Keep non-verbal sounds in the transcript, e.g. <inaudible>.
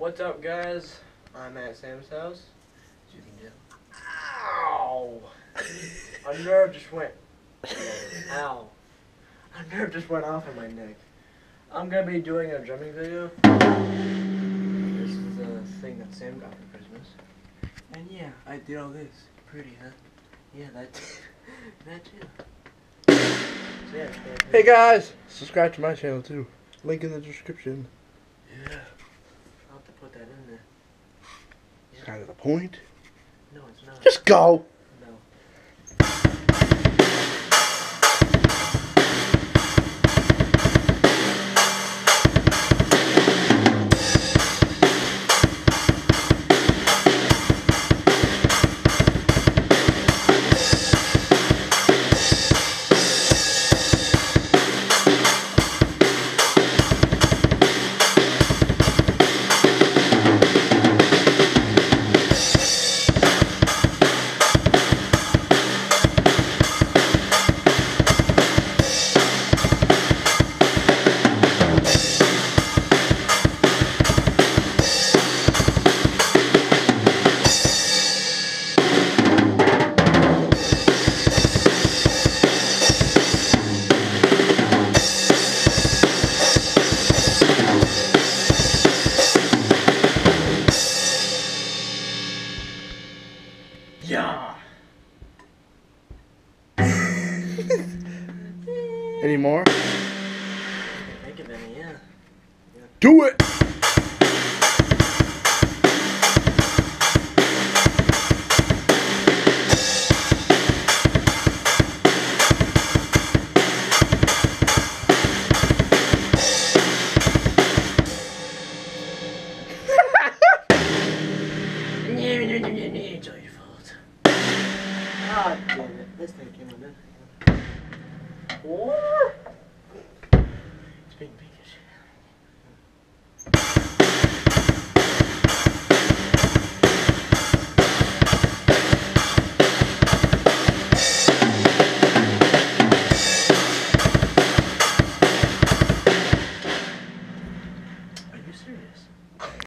What's up, guys? I'm at Sam's house. As you can tell. Ow! A nerve just went. Ow! A nerve just went off in my neck. I'm gonna be doing a drumming video. This is a thing that Sam got for Christmas. And yeah, I did all this. Pretty, huh? Yeah, that. <laughs> that too. So yeah, Hey guys, subscribe to my channel too. Link in the description. Yeah. I'll have to put that in there. It's kind of the point. No, it's not. Just go. Yeah. Any more? Think of any, yeah. Do it. It's all your fault. Ah, damn it. This thing came on in. It's being